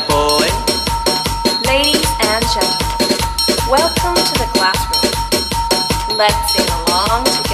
boy. Ladies and gentlemen, welcome to the classroom. Let's sing along together.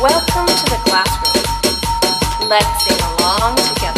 Welcome to the classroom. Let's sing along together.